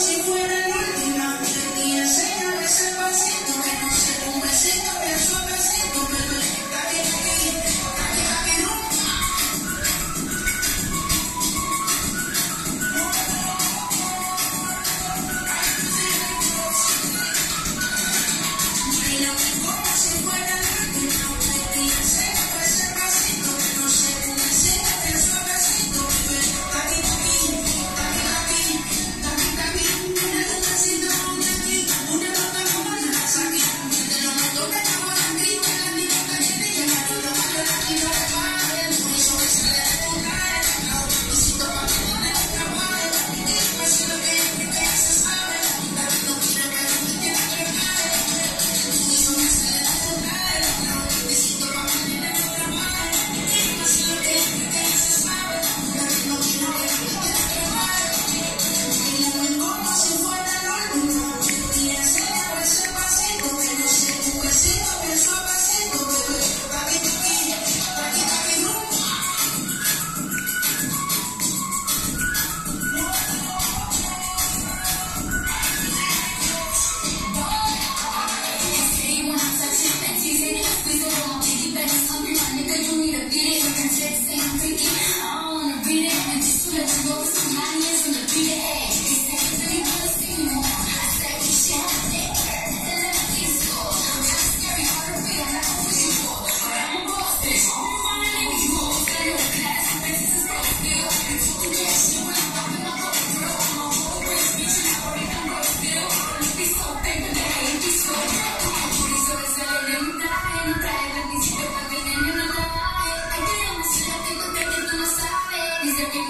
Besito bien suavecito,